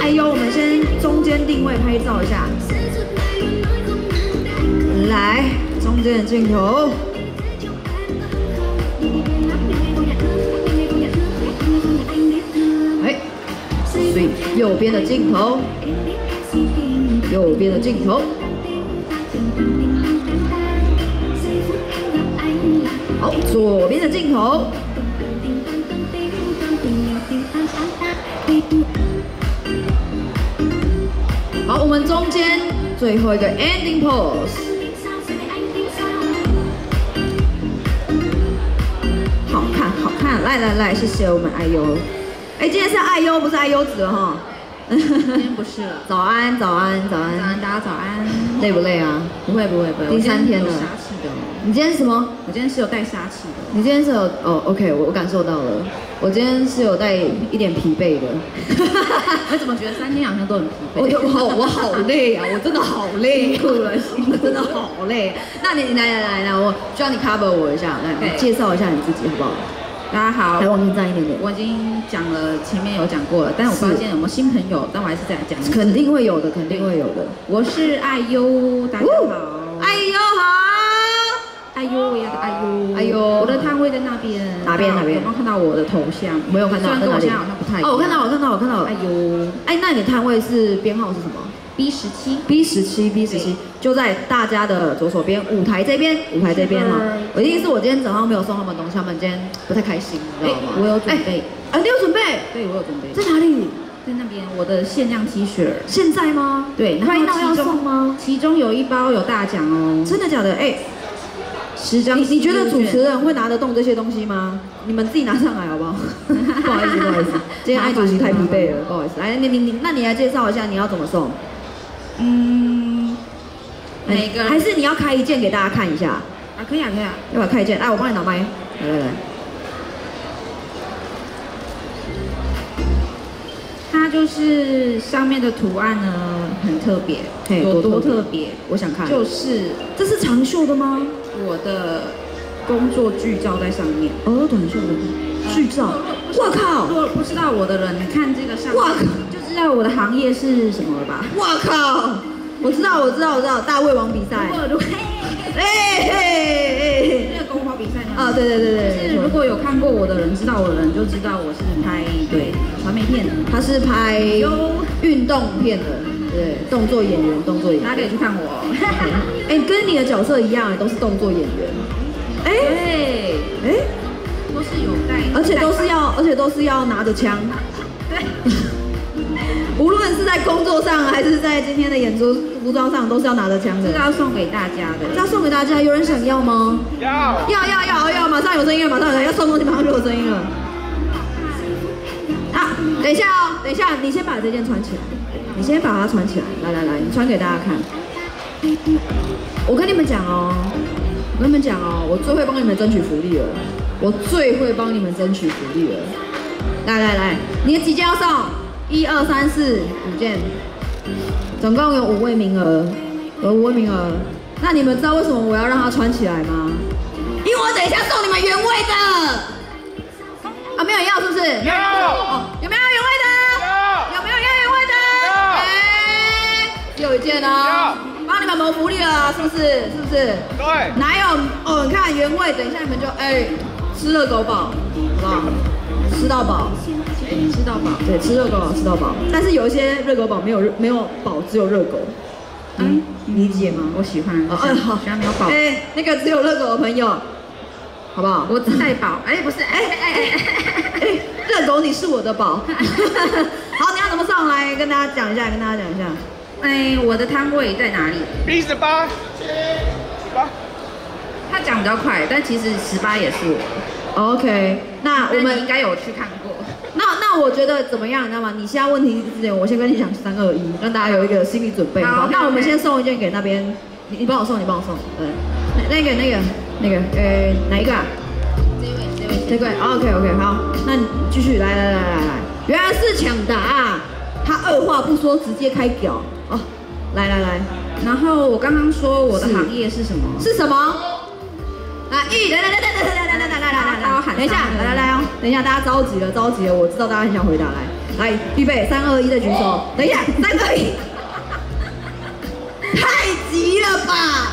哎呦，我们先中间定位拍照一下，来中间的镜头。哎，所以右边的镜头，右边的镜头。好，左边的镜头。好，我们中间最后一个 ending pose。好看，好看，来来来，谢谢我们爱优。哎，今天是爱优，不是爱优子了哈。今天不是了。早安，早安，早安早安。大家早安。累不累啊？不会不会不会，第三天了。你今天什么？我今天是有带杀气的。你今天是有哦，OK，我我感受到了。我今天是有带一点疲惫的。我怎么觉得三天好像都很疲惫？我我好我好累啊，我真的好累，辛苦了辛苦了真的好累。那你来来来来，我需要你 cover 我一下，来介绍一下你自己好不好？大家好来，往前站一点点。我已经讲了，前面有讲过了，但我不知道今天有没有新朋友，但我还是再讲。肯定会有的，肯定会有的。我是爱优，大家好。哎呦好，哎呦，我的哎呦，哎呦我的摊位在那边，哪边哪边有没有看到我的头像？没有看到虽然跟我在哪里现在好像不太。哦，我看到，我看到，我看到了。哎呦哎，那你摊位是编号是什么，B 十七，？B 十七，B 十七，就在大家的左手边，舞台这边，舞台这边哈是。我一定是我今天早上没有送他们东西，他们今天不太开心，你知道吗？我有准备，啊，你有准备？对我有准备，在哪里？在那边我的限量 T 恤，现在吗？对，然快到要送吗？其中有一包有大奖哦，真的假的？哎，十张你你觉得主持人人会拿得动这些东西吗？你们自己拿上来好不好？不好意思，不好意思，今天爱主席太疲惫了，不好意思。来，你你你，那你来介绍一下你要怎么送？嗯，每个人还是你要开一件给大家看一下？啊可以啊可以啊，要不要开一件？来，我帮你拿麦。来来来，它就是上面的图案呢很特别，嘿有多特别？我想看。就是这是长袖的吗？我的工作剧照在上面。哦，短袖的剧照。我靠！如果不知道我的人，你看这个上面，哇靠就知道我的行业是什么了吧？我靠！我知道，我知道，我知道，大胃王比赛哎哎哎！那个勾花比赛吗？啊，对对对对，是如果有看过我的人，知道我的人就知道我是拍对传媒片的，他是拍运动片的，对，动作演员，动作演员。大家可以去看我。哎，跟你的角色一样，都是动作演员。哎对，哎，都是有带，而且都是要，而且都是要拿着枪。对，无论是在工作上还是在今天的演出服装上，都是要拿着枪的这个。要送给大家的。这要送给大家，有人想要吗？要要要要要，马上有声音了，马上有声音，要送东西马上就有声音了。啊，等一下哦，等一下，你先把这件穿起来，你先把它穿起来，来来来，你穿给大家看。我跟你们讲哦，我跟你们讲哦，我最会帮你们争取福利了，我最会帮你们争取福利了。来来来，你的几件要送？一二三四五件，总共有五位名额，有五位名额。那你们知道为什么我要让它穿起来吗？因为我等一下送你们原味的。啊，没有人要是不是？没有哦，有没有哎，只有一件哦要，帮你们谋福利了，是不是？是不是？对，哪有？哦，你看原味，等一下你们就哎吃热狗堡，好不好？吃到饱，哎吃到饱。对，吃热狗堡，吃到饱。但是有一些热狗堡没有热没有饱，只有热狗，嗯，理解吗？我喜欢，嗯，好，喜欢没有饱。哎，那个只有热狗的朋友，好不好？我自带饱，哎，不是，哎哎哎哎，哎，热狗你是我的宝。好，你要怎么上来跟大家讲一下？跟大家讲一下。哎，我的摊位在哪里？B 十八，十八，他讲比较快，但其实十八也是我。OK，那我我们们应该有去看过。那那我觉得怎么样？你知道吗？你现在问题之前，我先跟你讲三二一，让大家有一个心理准备。好好，那我们先送一件给那边，你你帮我送，你帮我送。对，那那个那个那个呃哪一个啊？这位，这位，这位 OK OK 好，那你继续来来来来来，原来是抢答啊！他二话不说直接开屌哦，来来来，然后我刚刚说我的行业是什么？是什么？来，一来来来来来来来来来来来来来，等一下，来来来哦，等一下，大家着急了，着急了，我知道大家很想回答，来，来，预备，三二一，再举手。等一下，三二一，太急了吧，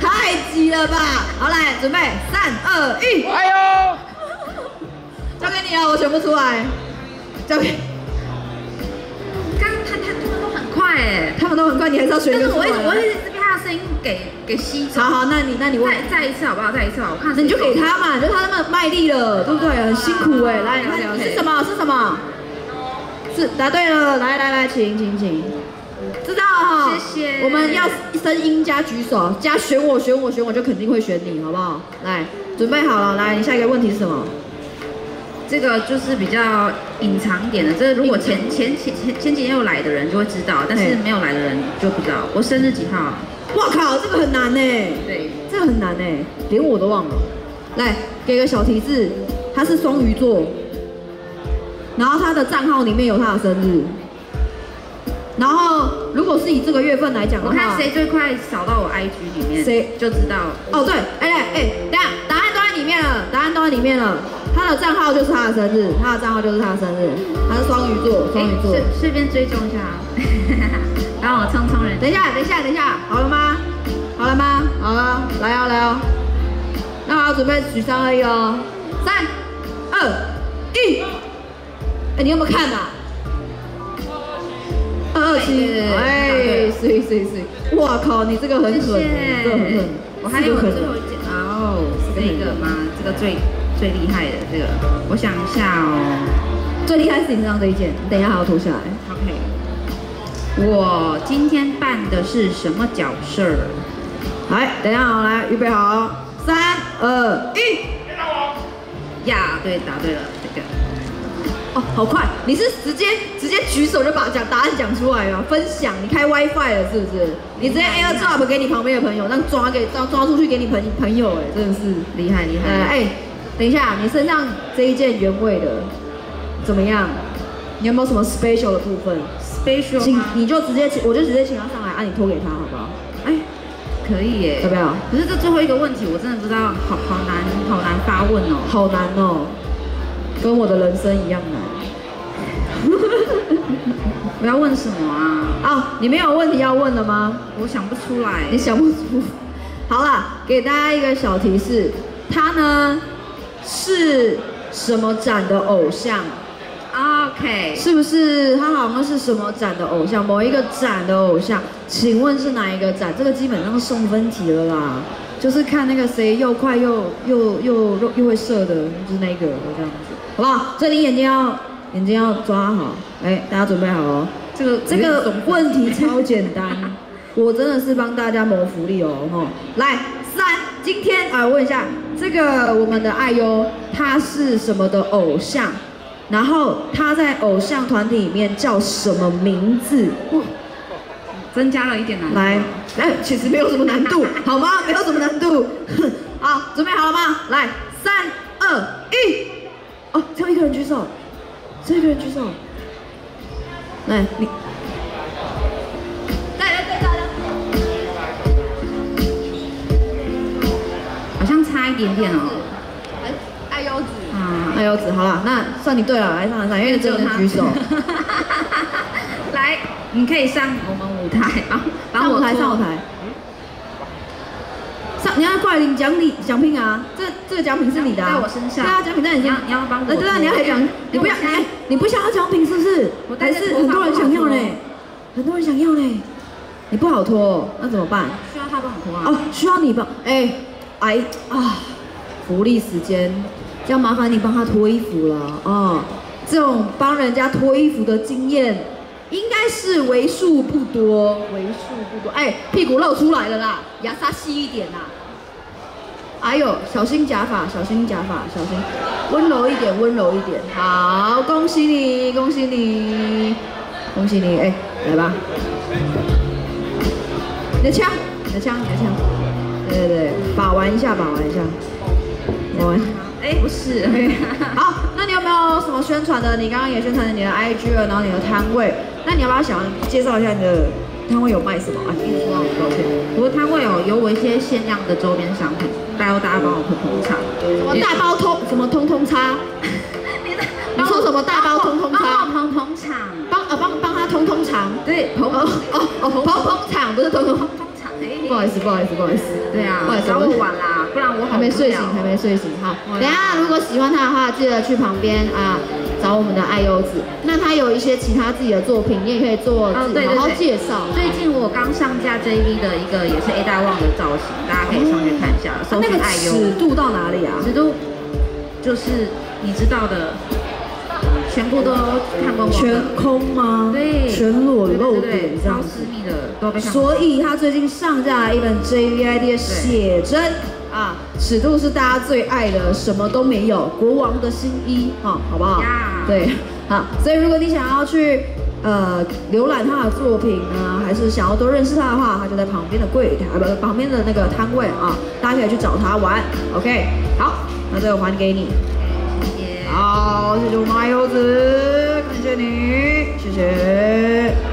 太急了吧。好，来，准备，三二一，哎呦，交给你了，我选不出来，交给哎，他们都很快，你还是要选但是我一一个出来啊。直我一直被他的声音给给吸走。好好，那你那你问再，再一次好不好？再一次好，我看那你就给他嘛，就他那么卖力了，对不对？很辛苦哎，来，你是什么？是什么？是答对了，来来来，请请请，知道哈？谢谢我们要声音加举手，加选我选我选我，就肯定会选你，好不好？来，准备好了，来，你下一个问题是什么？这个就是比较隐藏一点的，这个如果前前前前前几天有来的人就会知道，但是没有来的人就不知道。我生日几号？哇靠，这个很难呢，对，这个很难呢，连我都忘了。来，给个小提示，他是双鱼座，然后他的账号里面有他的生日。然后，如果是以这个月份来讲的话，我看谁最快扫到我 IG 里面，谁就知道。哦，对，哎哎哎，等下，答案都在里面了，答案都在里面了。他的账号就是他的生日，他的账号就是他的生日，他是双鱼座，双鱼座。顺顺便追踪一下啊，然后我冲冲人。等一下，等一下，等一下，好了吗？好了吗？好了，来哦，来哦。那我要准备举三二一哦，三二一。哎，你有没有看啊？二二七，哎，碎碎碎！哇靠，你这个很狠，谢谢这个很狠。我还有最后一件哦，这个吗？这个最最厉害的这个，我想一下哦。最厉害是你身上这一件，你等一下还要脱下来。OK，我今天扮的是什么角色？来，等一下好，来，预备好，三二一。呀，对，答对了，这个。哦，好快！你是直接直接举手就把讲答案讲出来了，分享，你开 WiFi 了是不是？你直接 AirDrop 给你旁边的朋友，让抓给抓抓出去给你朋朋友，哎，真的是厉害厉呃，害！哎，等一下，你身上这一件原味的怎么样？你有没有什么 special 的部分？，special 请？你就直接请，我就直接请他上来，啊，你脱给他好不好？哎，可以耶，要不要？可是这最后一个问题，我真的不知道，好好难，好难发问哦。好难哦，跟我的人生一样难。我要问什么啊？哦，你没有问题要问的吗？我想不出来。你想不出。好了，给大家一个小提示，他呢是什么展的偶像？OK，是不是他好像是什么展的偶像？某一个展的偶像？请问是哪一个展？这个基本上送分题了啦，就是看那个谁又快又又又又又会射的，就是那个这样子，好不好？所以你眼睛要眼睛要抓好，哎，大家准备好哦。这个这个问题超简单，我真的是帮大家谋福利哦，吼！来，三，今天啊，问一下这个我们的爱优，他是什么的偶像？然后他在偶像团体里面叫什么名字？哇增加了一点难度。来，哎，其实没有什么难度，好吗？没有什么难度。好，准备好了吗？来，三二一，哦，只有一个人举手，只有一个人举手。来，你，点点哦。爱腰子，啊，爱腰子，好了，那算你对了，来上来上，因为只有人举手。来，你可以上我们舞台，上舞台，上舞台。上，你要过来领奖礼奖品啊！这这个奖品是你的、啊，在我身上对啊，奖品在你身上。你要帮我呃，对啊，你要来奖，你不要，哎，你不想要奖品是不是？我还是很多人想要不好呢，很多人想要嘞。你不好脱，那怎么办？需要他帮我脱啊。哦，需要你帮，哎，哎啊，福利时间，要麻烦你帮他脱衣服了啊。这种帮人家脱衣服的经验，应该是为数不多，为数不多。哎，屁股露出来了啦，牙刷细一点啦。哎呦，小心假发，小心假发，小心，温柔一点，温柔一点。好，恭喜你，恭喜你，恭喜你！哎，来吧。你的枪，你的枪，你的枪，对对对，把玩一下，把玩一下，把玩。哎，不是，好，那你有没有什么宣传的？你刚刚也宣传了你的 IG 了，然后你的摊位，那你要不要想介绍一下你的摊位有卖什么啊？一直说到我抱歉。我的摊位有有我一些限量的周边商品，拜托大家帮我捧捧场。什么大包通，什么通通叉？你说什么大包通通叉？捧捧捧场，帮啊帮帮他通通肠。对，捧哦哦哦，捧捧场不是通通。不好意思，不好意思，不好意思。对啊不好意，思，找我晚啦，不然我好还没睡醒，还没睡醒。好，等一下如果喜欢他的话，记得去旁边啊找我们的爱优子。那他有一些其他自己的作品，你也可以做哦自己好好介绍。最近我刚上架 JV 的一个也是 A 大旺的造型，大家可以上去看一下，搜那个寻爱优。尺度到哪里啊？尺度就是你知道的，全部都看光光全，空吗？对，全裸露点这样子。超私密的都被看。所以他最近上架了一本 JVID 的写真啊，尺度是大家最爱的，什么都没有，国王的新衣啊，好不好呀对，好，所以如果你想要去呃浏览他的作品呢，还是想要多认识他的话，他就在旁边的柜台，不，旁边的那个摊位啊，大家可以去找他玩。OK，好，那这个还给你。好，谢谢我们柚子，谢谢你，谢谢。